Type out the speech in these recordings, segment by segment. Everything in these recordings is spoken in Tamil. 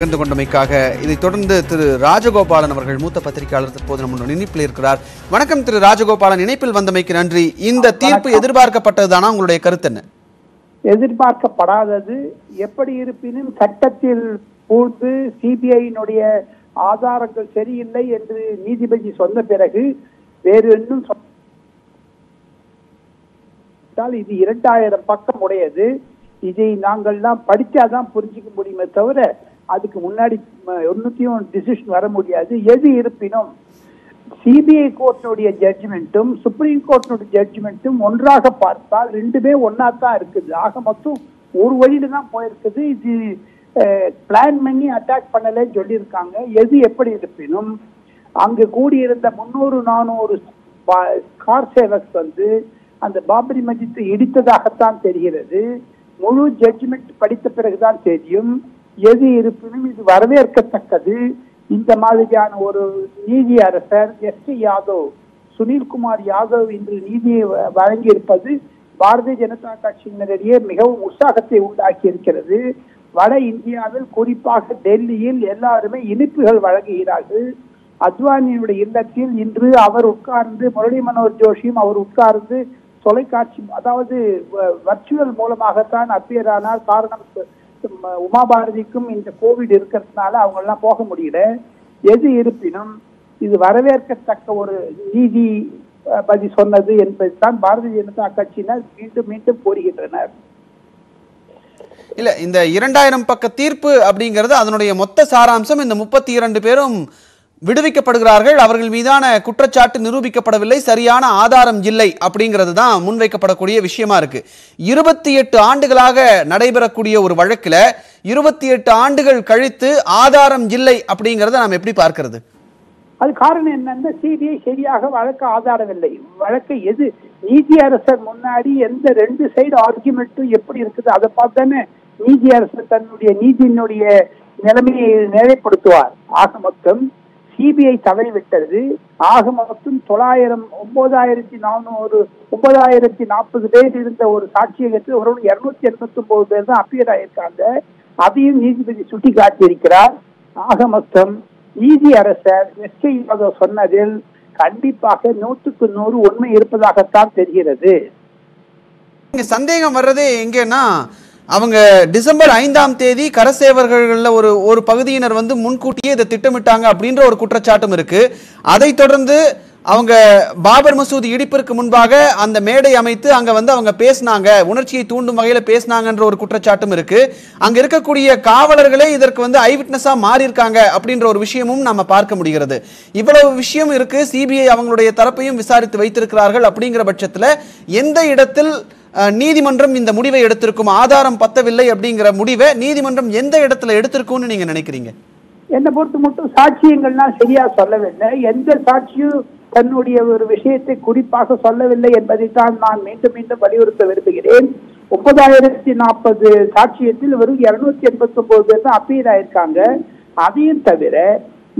பகிர்ந்து கொண்டமைக்காக இதைத் தொடர்ந்து திரு ராஜகோபாலன் அவர்கள் மூத்த பத்திரிகையாளர் தற்போது நம்முடைய இணைப்பில் இருக்கிறார். வணக்கம் திரு ராஜகோபாலன். இணைப்பில் வந்தமைக்கு நன்றி. இந்த தீர்ப்பு எதிர்பார்க்கப்பட்டதுதானா? உங்களுடைய கருத்து என்ன? எதிர்பார்க்கப்படாதது எப்படி இருப்பினும் சட்டத்தில் பூந்து சிபிஐயினுடைய ஆதாரங்கள் சரியில்லை என்று நீதிபதி சொன்ன பிறகு வேறு இன்னும் இது இரண்டாயிரம் பக்கம் உடையது. இதை நாங்கள்லாம் படிச்சாதான் புரிஞ்சுக்க முடியுமே தவிர அதுக்கு முன்னாடி ஒன்றுத்தையும் டிசிஷன் வர முடியாது. எது இருப்பினும் சிபிஐ கோர்ட்டினுடைய ஜட்ஜ்மெண்ட்டும் சுப்ரீம் கோர்ட்டினுடைய ஜட்ஜ்மெண்ட்டும் ஒன்றாக பார்த்தால் ரெண்டுமே ஒன்றா தான் இருக்குது. ஆக மொத்தம் ஒரு வழியில தான் போயிருக்குது. இது பிளான் பண்ணி அட்டாக் பண்ணலன்னு சொல்லியிருக்காங்க. எது எப்படி இருப்பினும் அங்கு கூடியிருந்த முன்னூறு நானூறு கார் சேவக்ஸ் வந்து அந்த பாபரி மஜித்தை இடித்ததாகத்தான் தெரிகிறது. முழு ஜட்ஜ்மெண்ட் படித்த பிறகுதான் தெரியும். எது இருப்பினும் இது வரவேற்கத்தக்கது. இந்த மாதிரியான ஒரு நீதி அரசர் எஸ் டி யாதவ் சுனில்குமார் யாதவ் இன்று நீதியை வ- வழங்கியிருப்பது பாரதிய ஜனதா கட்சியினரிடையே மிகவும் உற்சாகத்தை உண்டாக்கி இருக்கிறது வட இந்தியாவில் குறிப்பாக டெல்லியில் எல்லாருமே இனிப்புகள் வழங்குகிறார்கள். அத்வானியுடைய இல்லத்தில் இன்று அவர் உட்கார்ந்து முரளி மனோகர் ஜோஷியும் அவர் உட்கார்ந்து தொலைக்காட்சி அதாவது வர்ச்சுவல் மூலமாகத்தான் அப்பியர் ஆனார் காரணம் உமா பாரதிக்கும் இந்த கோவிட் இருக்கிறதுனால அவங்க எல்லாம் போக முடியல. எது இருப்பினும் இது வரவேற்கத்தக்க ஒரு நீதி பதி சொன்னது என்பதுதான் பாரதிய ஜனதா கட்சியினர் மீண்டும் மீண்டும் கோருகின்றனர் இல்ல இந்த இரண்டாயிரம் பக்க தீர்ப்பு அப்படிங்கிறது அதனுடைய மொத்த சாராம்சம். இந்த முப்பத்தி இரண்டு பேரும் விடுவிக்கப்படுகிறார்கள். அவர்கள் மீதான குற்றச்சாட்டு நிரூபிக்கப்படவில்லை. சரியான ஆதாரம் இல்லை அப்படிங்கிறது தான் முன்வைக்கப்படக்கூடிய விஷயமா இருக்கு. இருபத்தி எட்டு ஆண்டுகளாக நடைபெறக்கூடிய ஒரு வழக்கில் இருபத்தி எட்டு ஆண்டுகள் கழித்து ஆதாரம் இல்லை அப்படிங்கிறத நாம் எப்படி பார்க்கிறது? அது காரணம் என்னன்னா சிபிஐ சரியாக வழக்கு ஆதாரமில்லை. வழக்கு எது? நீதியரசர் முன்னாடி எந்த ரெண்டு சைடு ஆர்குமெண்ட்டும் எப்படி இருக்குது? அதை பார்த்தானே நீதியரசர் தன்னுடைய நீதியினுடைய நிலைமையை நிலைப்படுத்துவார். ஆக மொத்தம் சிபிஐ தவறிவிட்டது ஆக மொத்தம் தொள்ளாயிரம் ஒன்பதாயிரத்தி நானூறு ஒன்பதாயிரத்தி நாற்பது பேர் இருந்த ஒரு சாட்சியகத்தில் ஒரு இருநூத்தி எண்பத்தி ஒன்பது பேர் தான் அப்பியர் ஆயிருக்காங்க. அதையும் நீதிபதி சுட்டி காட்டியிருக்கிறார் ஆக மொத்தம் நீதி அரசர் எஸ் கே யாதவ் சொன்னதில் கண்டிப்பாக நூற்றுக்கு நூறு உண்மை இருப்பதாகத்தான் தெரிகிறது. சந்தேகம் வர்றதே எங்கன்னா அவங்க டிசம்பர் ஐந்தாம் தேதி கரசேவர்களில் ஒரு ஒரு பகுதியினர் வந்து முன்கூட்டியே இதை திட்டமிட்டாங்க அப்படின்ற ஒரு குற்றச்சாட்டும் இருக்கு. அதைத் தொடர்ந்து அவங்க பாபர் மசூதி இடிப்பிற்கு முன்பாக அந்த மேடை அமைத்து அங்க வந்து அவங்க பேசினாங்க. உணர்ச்சியை தூண்டும் வகையில பேசினாங்கன்ற ஒரு குற்றச்சாட்டும் இருக்கு. அங்க இருக்கக்கூடிய காவலர்களே இதற்கு வந்து ஐ விட்னஸா மாறியிருக்காங்க அப்படின்ற ஒரு விஷயமும் நம்ம பார்க்க முடிகிறது. இவ்வளவு விஷயம் இருக்கு. சிபிஐ அவங்களுடைய தரப்பையும் விசாரித்து வைத்திருக்கிறார்கள் அப்படிங்கிற பட்சத்துல எந்த இடத்தில் நீதிமன்றம் இந்த முடிவை எடுத்திருக்கும் ஆதாரம் பத்தவில்லை அப்படிங்கிற முடிவை நீதிமன்றம் எந்த இடத்துல எடுத்திருக்கும்னு நீங்க நினைக்கிறீங்க? என்னை பொறுத்து மட்டும் சாட்சியங்கள்லாம் சரியா சொல்லவில்லை. எந்த சாட்சியும் தன்னுடைய ஒரு விஷயத்தை குறிப்பாக சொல்லவில்லை என்பதைத்தான் நான் மீண்டும் மீண்டும் வலியுறுத்த விரும்புகிறேன். ஒன்பதாயிரத்தி நாற்பது சாட்சியத்தில் வெறும் இருநூத்தி எண்பத்தி ஒன்பது பேர் தான் அப்பீல் ஆயிருக்காங்க. அதையும் தவிர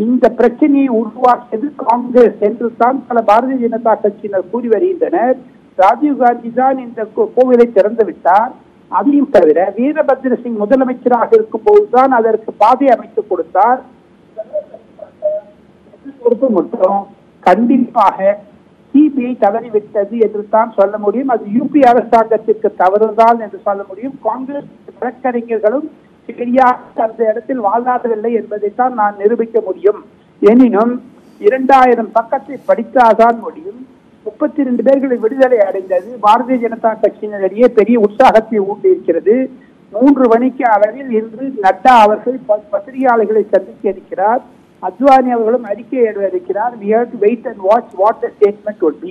இந்த பிரச்சனையை உருவாக்கியது காங்கிரஸ் என்று தான் பல பாரதிய ஜனதா கட்சியினர் கூறி வருகின்றனர். ராஜீவ் காந்தி தான் இந்த கோ- கோவிலை திறந்து விட்டார். அதையும் தவிர வீரபத்ர சிங் முதலமைச்சராக இருக்கும் போதுதான் அதற்கு பாதை அமைத்து கொடுத்தார். பொறுப்பு மட்டும் கண்டிப்பாக சிபிஐ தவறிவிட்டது என்று தான் சொல்ல முடியும். அது யூபி அரசாங்கத்திற்கு தவறுதான் என்று சொல்ல முடியும். காங்கிரஸ் வழக்கறிஞர்களும் சரியாக அந்த இடத்தில் வாழாதவில்லை என்பதைத்தான் நான் நிரூபிக்க முடியும். எனினும் இரண்டாயிரம் பக்கத்தை படித்தாதான் முடியும். முப்பத்தி ரெண்டு பேர்களை விடுதலை அடைந்தது. பாரதிய ஜனதா கட்சியினரிடையே பெரிய உற்சாகத்தை ஊட்டியிருக்கிறது. மூன்று மணிக்கு அளவில் இன்று நட்டா அவர்கள் பத்திரிகையாளர்களை சந்திக்க இருக்கிறார். அத்வானி அவர்களும் அறிக்கை எழுத இருக்கிறார். We have to wait and watch what the statement would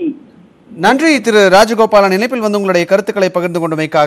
நன்றி திரு ராஜகோபாலன். இணைப்பில் வந்து உங்களுடைய கருத்துக்களை பகிர்ந்து கொண்டமைக்காக